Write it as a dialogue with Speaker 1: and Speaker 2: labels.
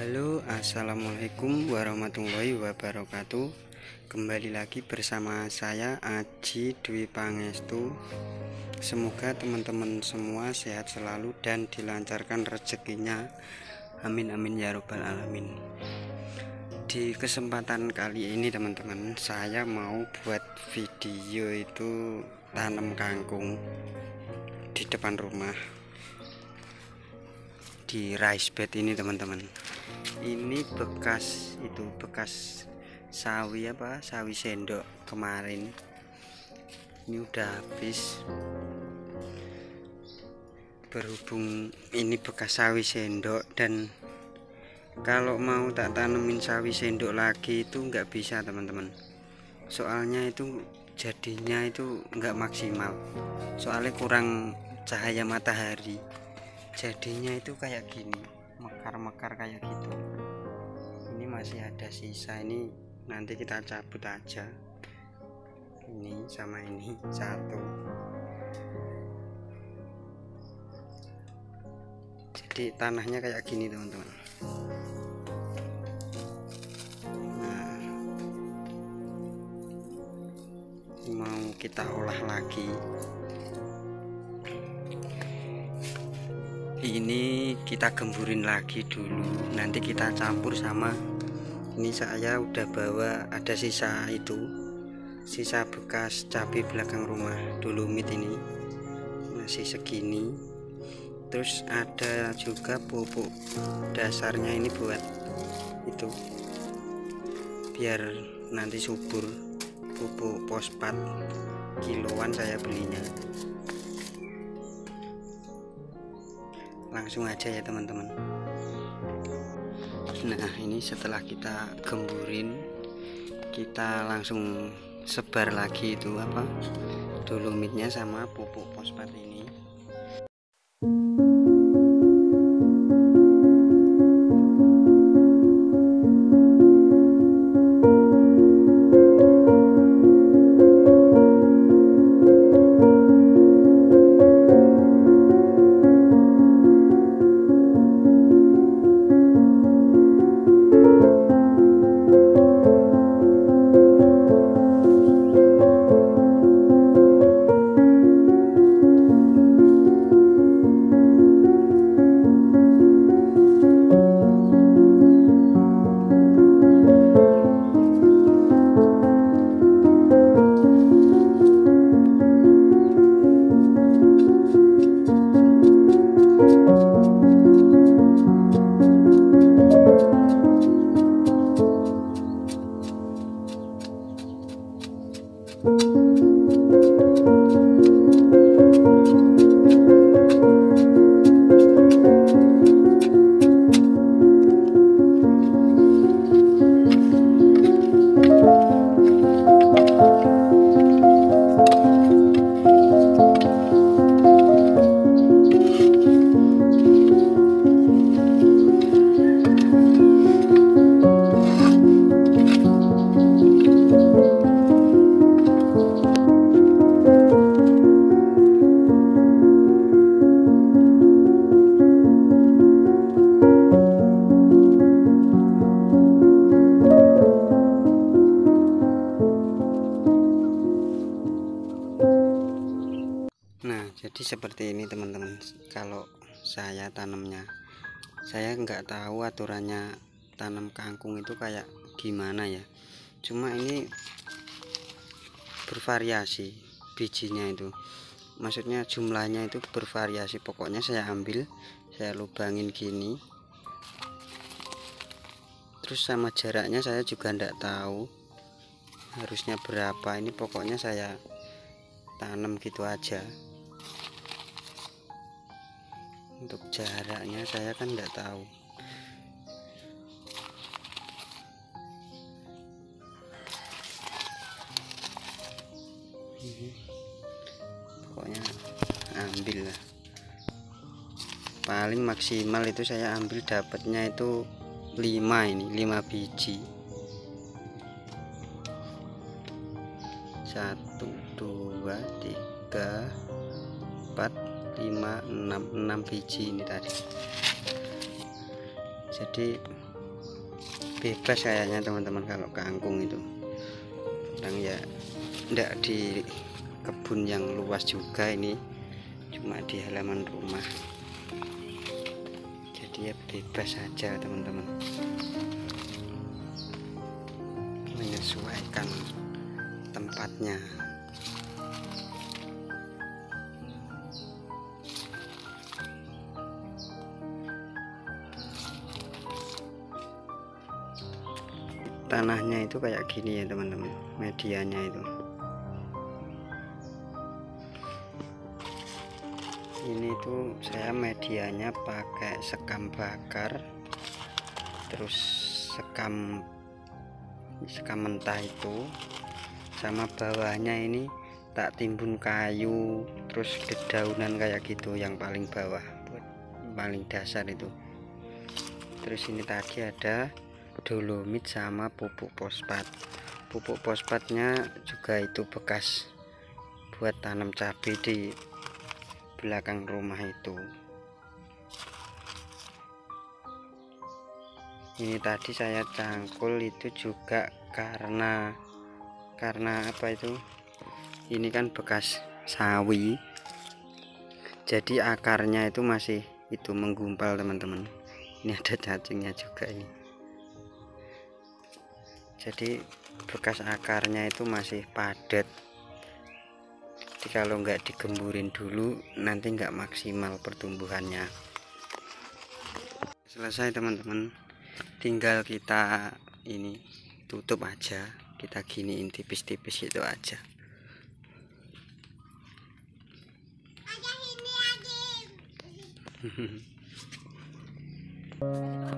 Speaker 1: Halo assalamualaikum warahmatullahi wabarakatuh. Kembali lagi bersama saya Aji Dwi Pangestu. Semoga teman-teman semua sehat selalu dan dilancarkan rezekinya. Amin amin ya robbal alamin. Di kesempatan kali ini teman-teman Saya mau buat video itu tanam kangkung di depan rumah. Di rice bed ini teman-teman ini bekas itu bekas sawi apa? Sawi sendok kemarin. Ini udah habis. Berhubung ini bekas sawi sendok dan kalau mau tak tanemin sawi sendok lagi itu nggak bisa teman-teman. Soalnya itu jadinya itu nggak maksimal. Soalnya kurang cahaya matahari. Jadinya itu kayak gini mekar-mekar kayak gitu. Ini masih ada sisa ini nanti kita cabut aja. Ini sama ini satu. Jadi tanahnya kayak gini teman-teman. Nah mau kita olah lagi ini kita gemburin lagi dulu. Nanti kita campur sama ini saya udah bawa ada sisa itu sisa bekas cabai belakang rumah dulu mit ini masih segini. Terus ada juga pupuk dasarnya ini buat itu biar nanti subur pupuk pospat kiloan saya belinya langsung aja ya teman-teman. Nah ini setelah kita gemburin kita langsung sebar lagi itu apa dolomitnya sama pupuk fosfat ini jadi seperti ini teman-teman. Kalau saya tanamnya saya nggak tahu aturannya tanam kangkung itu kayak gimana ya. Cuma ini bervariasi bijinya itu. Maksudnya jumlahnya itu bervariasi. Pokoknya saya ambil saya lubangin gini. Terus sama jaraknya saya juga ndak tahu harusnya berapa. Ini pokoknya saya tanam gitu aja untuk jaraknya saya kan nggak tahu. Pokoknya ambil lah. Paling maksimal itu saya ambil dapatnya itu 5 ini 5 biji. 1 2 3 4 5 6 6 biji ini tadi. Jadi bebas kayaknya teman-teman kalau kangkung itu. Kadang ya enggak di kebun yang luas juga ini cuma di halaman rumah. Jadi ya bebas saja teman-teman. Menyesuaikan tempatnya tanahnya itu kayak gini ya teman-teman. Medianya itu. Ini tuh saya medianya pakai sekam bakar terus sekam sekam mentah itu. Sama bawahnya ini tak timbun kayu terus dedaunan kayak gitu yang paling bawah paling dasar itu. Terus ini tadi ada dolomit sama pupuk fosfat pupuk fosfatnya juga itu bekas buat tanam cabai di belakang rumah itu. Ini tadi saya cangkul itu juga karena karena apa itu? Ini kan bekas sawi. Jadi akarnya itu masih itu menggumpal teman-teman. Ini ada cacingnya juga ini jadi bekas akarnya itu masih padat. Jadi kalau nggak digemburin dulu nanti nggak maksimal pertumbuhannya. Selesai teman-teman. Tinggal kita ini tutup aja. Kita giniin tipis-tipis itu aja. Thank you.